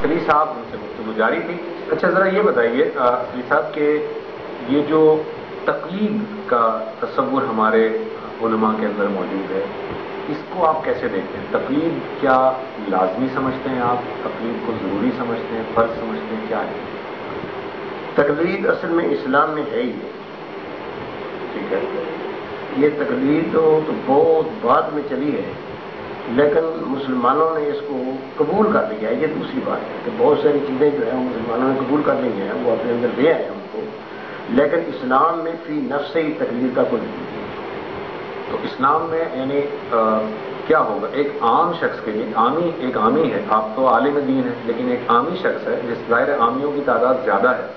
असली साहब उनसे गुफ्तु जारी थी। अच्छा ज़रा ये बताइए अली साहब के ये जो तकलीद का तस्वुर हमारे उलमा के अंदर मौजूद है इसको आप कैसे देखते हैं? तकलीद क्या लाजमी समझते हैं आप? तकलीद को ज़रूरी समझते हैं? फ़र्ज़ समझते हैं? क्या है? तकलीद असल में इस्लाम में है ही ठीक है? ये तकलीद तो, तो बहुत बाद में चली है। लेकिन मुसलमानों ने इसको कबूल कर लिया, ये दूसरी बात है कि बहुत सारी चीज़ें जो है मुसलमानों ने कबूल कर ली हैं, वो अपने अंदर ले आए हैं उनको। लेकिन इस्लाम में फ़ी नफ्स ही तकलीर का कोई नहीं तो इस्लाम में यानी क्या होगा? एक आम शख्स के लिए, आमी, एक आमी है, आप तो आलिम दीन है, लेकिन एक आमी शख्स है, जिस ज़ाहिर आमियों की तादाद ज़्यादा है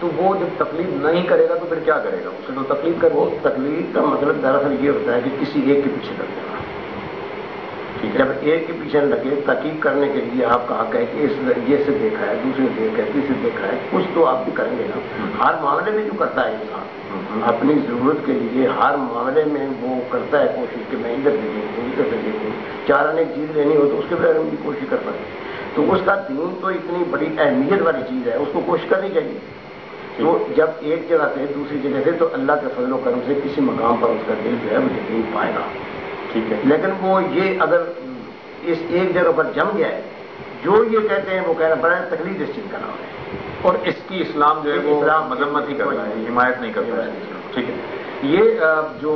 तो वो जब तकलीफ़ नहीं करेगा तो फिर क्या करेगा? उसे तो तकलीफ़ कर वो, तकलीफ़ का मतलब दरअसल ये होता है कि किसी एक के पीछे लग जाना। जब एक के पीछे लगे तकीब करने के लिए आप कहा है कि इस ये से देखा है दूसरे देखा है तीसरे देखा है कुछ तो आप भी करेंगे ना। हम्म। हर मामले में जो करता है इंसान हम्म। अपनी ज़रूरत के लिए हर मामले में वो करता है कोशिश कि मैं इधर से देखूँ इधर से देखूँ। चार अनेक चीज़ लेनी हो तो उसके बारे में भी कोशिश करता है तो उसका दीन तो इतनी बड़ी अहमियत वाली चीज़ है उसको कोशिश करनी चाहिए। तो जब एक जगह से दूसरी जगह से तो अल्लाह के फजलो कर्म से किसी मकाम पर उसका दिल जो है वो यकीन पाएगा। ठीक है। लेकिन वो ये अगर इस एक जगह पर जम गया है जो ये कहते हैं वो कहना बड़ा तकलीफ़ इस चीज़ का नाम है। और इसकी इस्लाम जो है वो मजम्मत ही कर रहा है। हिमायत नहीं कर रहा है। ठीक है। ये जो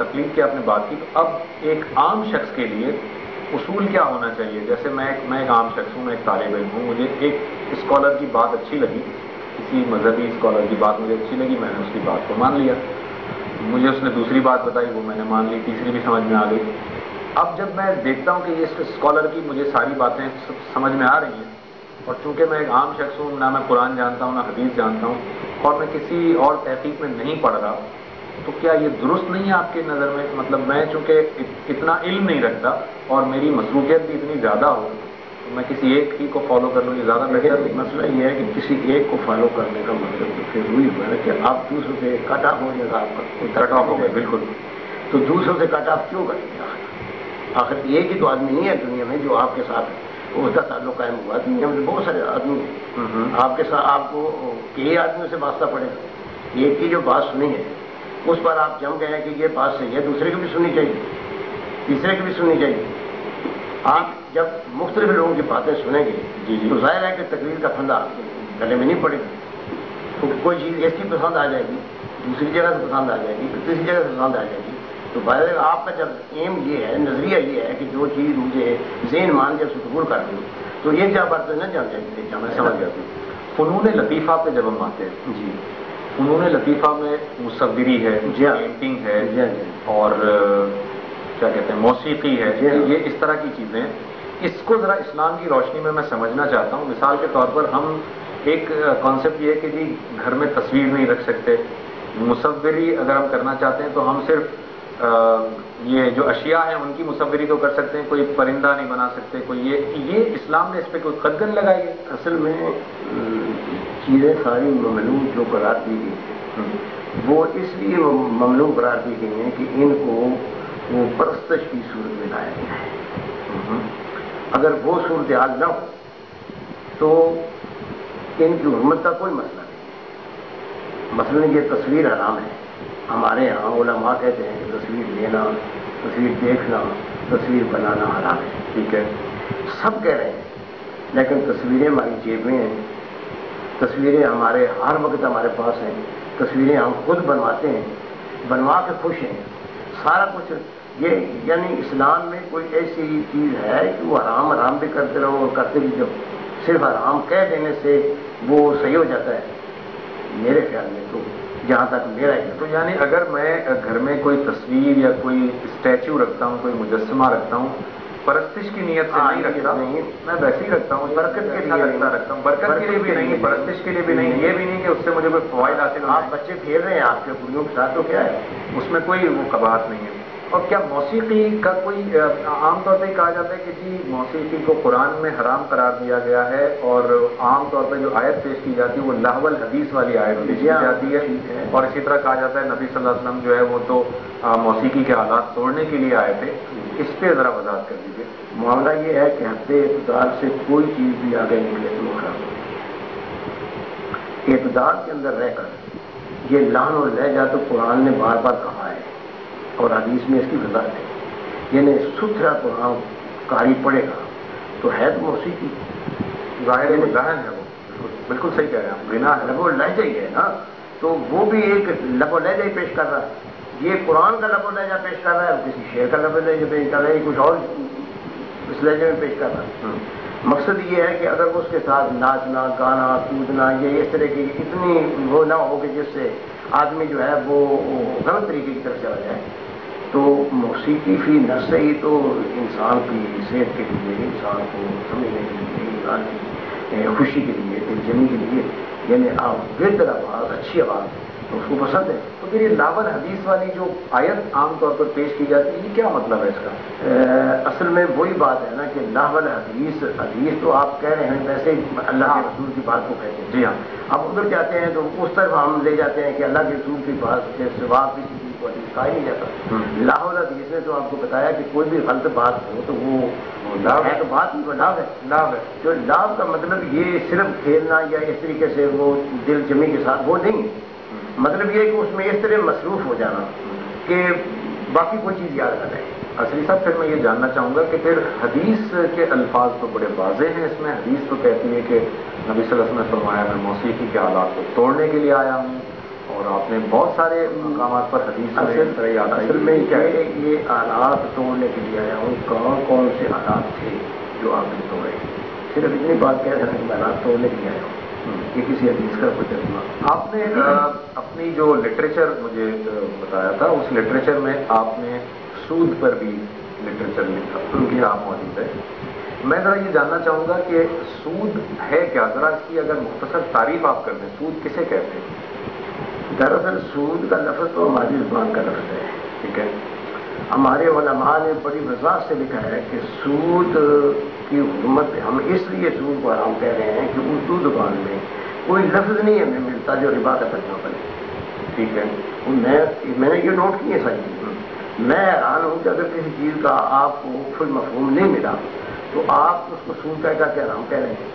तकलीफ़ की आपने बात की तो अब एक आम शख्स के लिए उसूल क्या होना चाहिए? जैसे मैं मैं एक आम शख्स हूँ मैं एक तालब इम हूँ मुझे एक स्कॉलर की बात अच्छी लगी किसी मजहबी स्कॉलर की बात मुझे अच्छी लगी मैंने उसकी बात को मान लिया। मुझे उसने दूसरी बात बताई वो मैंने मान ली तीसरी भी समझ में आ गई। अब जब मैं देखता हूँ कि ये स्कॉलर की मुझे सारी बातें समझ में आ रही हैं और चूँकि मैं एक आम शख्स हूँ ना मैं कुरान जानता हूँ ना हदीस जानता हूँ और मैं किसी और तहकीक में नहीं पढ़ रहा तो क्या ये दुरुस्त नहीं है आपकी नज़र में? मतलब मैं चूँकि इतना इल्म नहीं रखता और मेरी मसरूफियत भी इतनी ज़्यादा हो तो मैं किसी एक ही को फॉलो कर लूँ ये ज़्यादा बेहतर मसला ये है कि किसी एक को फॉलो करने का मतलब तो फिर वही हुआ ना कि आप दूसरों से कट हो जाएगा आपका कट ऑफ़ हो गए बिल्कुल तो दूसरों से कट ऑफ़ क्यों करेंगे आखिर एक ही तो आदमी नहीं है दुनिया में जो आपके साथ है। उसका ताल्लुक कायम हुआ। दुनिया में बहुत सारे आदमी हैं। आपके साथ आपको कई आदमियों से वास्ता पड़ेगा एक की जो बात सुनी है उस पर आप जम गए कि ये बात सही है। दूसरे की भी सुननी चाहिए। तीसरे की भी सुननी चाहिए। आप जब मुख्तलिफ़ लोगों की बातें सुनेंगे जी जी। तो ज़ाहिर है कि तकरीर का फंदा गले में नहीं पड़ेगा। तो कोई चीज़ ऐसी पसंद आ जाएगी दूसरी जगह से पसंद आ जाएगी फिर तीसरी जगह से पसंद आ जाएगी। तो बाहर आपका जब एम ये है नज़रिया ये है कि जो चीज़ मुझे जेन मान के कबूल कर दूँ तो ये क्या बात तो न जान जाती मैं समझ जाती हूँ। फ़नून लतीफ़ा पे जब हम आते हैं जी। फ़नून लतीफ़ा में मुसवरी है पेंटिंग हाँ। है हाँ और क्या कहते हैं मौसीकी है ये इस तरह की चीज़ें इसको ज़रा इस्लाम की रोशनी में मैं समझना चाहता हूँ। मिसाल के तौर पर हम एक कॉन्सेप्ट ये है कि जी घर में तस्वीर नहीं रख सकते मुसवरी अगर हम करना चाहते हैं तो हम सिर्फ़ आ, ये जो अशिया हैं उनकी मुसवरी तो कर सकते हैं कोई परिंदा नहीं बना सकते कोई ये ये इस्लाम ने इस पर कोई कदगन लगाई है? असल में चीज़ें सारी ममलू जो करार दी गई हम्म। वो इसलिए ममलू करार दी गई हैं कि इनको वो परस्तश की सूरत में लाया गया है। अगर वो सूरत हाल न हो तो इनकी हरमत का कोई मसला मसलन ये तस्वीर हराम है। हमारे यहाँ ओलमा कहते हैं कि तस्वीर लेना, तस्वीर देखना, तस्वीर बनाना हराम है, ठीक है? सब कह रहे हैं, लेकिन तस्वीरें हमारी जेब में हैं। तस्वीरें हमारे, हर वक्त हमारे पास हैं। तस्वीरें हम खुद बनवाते हैं, बनवा के खुश हैं। सारा कुछ ये, यानी इस्लाम में कोई ऐसी चीज़ है कि वो हराम हराम भी करते रहो और करते भी जो सिर्फ़ हराम कह देने से वो सही हो जाता है। मेरे ख्याल में तो जहाँ तक मेरा है तो यानी अगर मैं घर में कोई तस्वीर या कोई स्टैचू रखता हूँ कोई मुजस्मा रखता हूँ परस्तिश की नीयत से हाँ, नहीं रखता नहीं। मैं वैसे ही रखता हूँ बरकत के लिए रखता रखता हूँ। बरकत के लिए भी नहीं परस्तिश के लिए भी नहीं ये भी नहीं कि उससे मुझे कोई फवायद हासिल आप बच्चे खेल रहे हैं आपके गुड़ियों के साथ तो क्या है? उसमें कोई वो कबाहत नहीं है। और क्या मौसीकी का कोई आमतौर पर कहा जाता है कि जी मौसीकी को कुरान में हराम करार दिया गया है और आमतौर पर जो आयत पेश की जाती है वो लाहवल हदीस वाली आयत पेश की जाती है और इसी तरह कहा जाता है नबी सल्लल्लाहु अलैहि वसल्लम जो है वो तो मौसीकी के हालात तोड़ने के लिए आए थे। इस पर ज़रा वजाहत कर दीजिए। मामला ये है कि हफ़्ते इतदार से कोई चीज़ भी आगे निकले तो खराब। इकदार के अंदर रहकर ये लान और रह जा तो कुरान ने बार बार कहा है। और हदीस में इसकी वजह है। यानी सुथरा तो कुरान कारी पड़ेगा तो है तो मौसीकी ज़ाहिर है जहन है वो। बिल्कुल सही कह रहे हैं बिना है लबो लहजा ही है ना। तो वो भी एक लबो लहजा ही पेश कर रहा है। ये कुरान का लबो लहजा पेश कर रहा है किसी शेर का लबो लहजा पेश कर रहा है कुछ और इस लहजे में पेश कर रहा है। हम्म। मकसद ये है कि अगर उसके साथ नाचना गाना कूदना ये इस तरह की इतनी वो ना हो कि जिससे आदमी जो है वो गलत तरीके की तरफ़ चला जाए। तो मौसीकी फ़ी नफ्स ही तो इंसान की सेहत के लिए इंसान को समझने के लिए इंसान की खुशी के लिए दिलजमी के लिए यानी आप बेहतर आवाज़ अच्छी आवाज़ तो उसको पसंद है। तो फिर ये लावल हदीस वाली जो आयत आमतौर पर पेश की जाती है ये क्या मतलब है इसका? आ, असल में वही बात है ना कि लावल हदीस हदीस तो आप कह रहे हैं वैसे अल्लाह के रसूल की बात को कहते हैं। जी हाँ। आप उधर जाते हैं तो उस तरफ़ हम ले जाते हैं कि अल्लाह के रसूल की बात के सिवा किसी को हदीस ही नहीं जाता। लाहौल हदीस ने तो आपको बताया कि कोई भी गलत बात हो तो वो लाभ है तो बात वो लाभ है। लाभ है। जो लाभ का मतलब ये सिर्फ़ खेलना या इस तरीके से वो दिल जमी के साथ वो नहीं। मतलब ये कि उसमें इस तरह मसरूफ हो जाना कि बाकी कोई चीज़ याद ना रहे। असली साहब फिर मैं ये जानना चाहूँगा कि फिर हदीस के अल्फाज तो बड़े वाजे हैं इसमें। हदीस तो कहती है कि नबी सल्लल्लाहु अलैहि वसल्लम ने फरमाया मैं मौसीकी के हालात को तोड़ने के लिए आया हूँ? और आपने बहुत सारे मकाम पर हदीस असल में क्या है? ये आलात तोड़ने के लिए आया हूँ। कौन कौन से आलात थे जो आपने तोड़े? सिर्फ़ इतनी बात कह रहे हैं मैं आलात तोड़ने के लिए आया हूँ। ये किसी हदीस का कोई तर्जुमा आपने अपनी जो लिटरेचर मुझे बताया था उस लिटरेचर में आपने सूद पर भी लिटरेचर लिखा क्योंकि आप मौजूद है। मैं जरा ये जानना चाहूँगा कि सूद है क्या? जरा इसकी अगर मुख्तसर तारीफ़ आप कर दें सूद किसे कहते हैं? दरअसल सूद का लफ्ज तो हमारी ज़ुबान का लफ्ज है, ठीक है? हमारे उलमा ने बड़ी वजात से लिखा है कि सूद की हुकूमत हम इसलिए सूद को आराम कह रहे हैं कि उर्दू ज़ुबान में कोई लफ्ज नहीं हमें मिलता जो रिबा का तर्जमा बने, ठीक है? मैं, मैंने ये नोट किए सारी मैं हैरान हूँ कि अगर किसी चीज़ का आपको फुल मफहूम नहीं मिला तो आप उसको सूद कह करके आराम कह रहे हैं?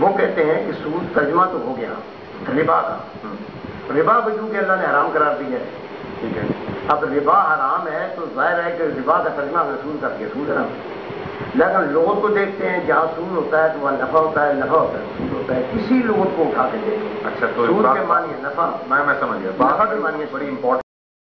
वो कहते हैं कि सूद तर्जमा तो हो गया, रिबा का। रिबा भी के अल्लाह ने हराम करार दिया है। ठीक है? अब रिबा हराम है तो ज़ाहिर है कि रिबा का तर्जमा महसूल करके सूद हराम लेकिन लोगों को देखते हैं जहाँ सूद होता है तो वहाँ नफा होता है नफा होता है सूद होता है। किसी लोगों को उठा के देखते अच्छा तो सूद के मानिए नफा। मैं मैं समझ गया। बाहर के मानिए बड़ी इंपॉर्टेंट